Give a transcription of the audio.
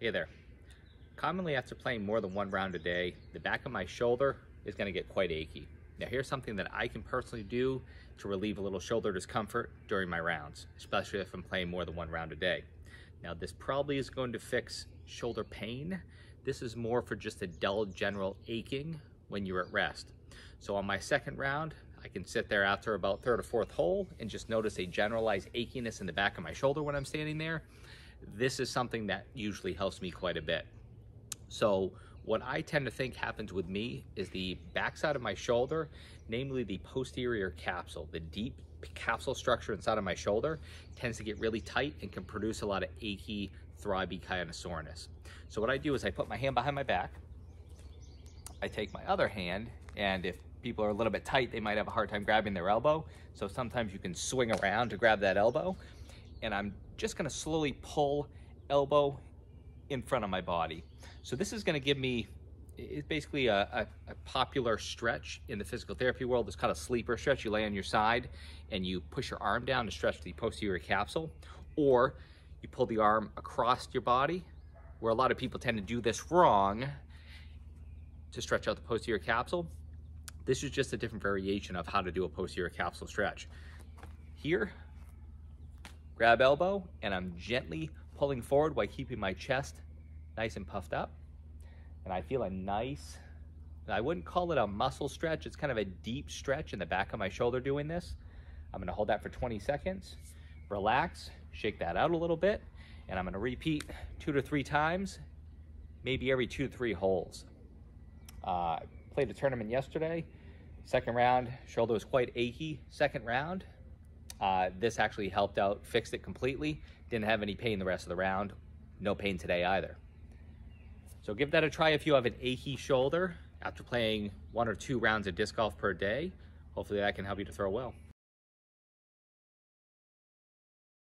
Hey there. Commonly after playing more than one round a day, the back of my shoulder is gonna get quite achy. Now here's something that I can personally do to relieve a little shoulder discomfort during my rounds, especially if I'm playing more than one round a day. Now this probably is going to fix shoulder pain. This is more for just a dull general aching when you're at rest. So on my second round, I can sit there after about third or fourth hole and just notice a generalized achiness in the back of my shoulder when I'm standing there this is something that usually helps me quite a bit. So what I tend to think happens with me is the backside of my shoulder, namely the posterior capsule, the deep capsule structure inside of my shoulder tends to get really tight and can produce a lot of achy, throbby kind of soreness. So what I do is I put my hand behind my back, I take my other hand, and if people are a little bit tight, they might have a hard time grabbing their elbow. So sometimes you can swing around to grab that elbow and I'm just gonna slowly pull elbow in front of my body. So this is gonna give me, it's basically a, a, a, popular stretch in the physical therapy world. It's called a sleeper stretch. You lay on your side and you push your arm down to stretch the posterior capsule, or you pull the arm across your body, where a lot of people tend to do this wrong to stretch out the posterior capsule. This is just a different variation of how to do a posterior capsule stretch. Here, grab elbow, and I'm gently pulling forward while keeping my chest nice and puffed up. And I feel a nice, I wouldn't call it a muscle stretch, it's kind of a deep stretch in the back of my shoulder doing this. I'm gonna hold that for 20 seconds, relax, shake that out a little bit, and I'm gonna repeat two to three times, maybe every two to three holes. Uh, played a tournament yesterday, second round, shoulder was quite achy. Second round, uh, this actually helped out, fixed it completely. Didn't have any pain the rest of the round. No pain today either. So give that a try if you have an achy shoulder after playing one or two rounds of disc golf per day. Hopefully that can help you to throw well.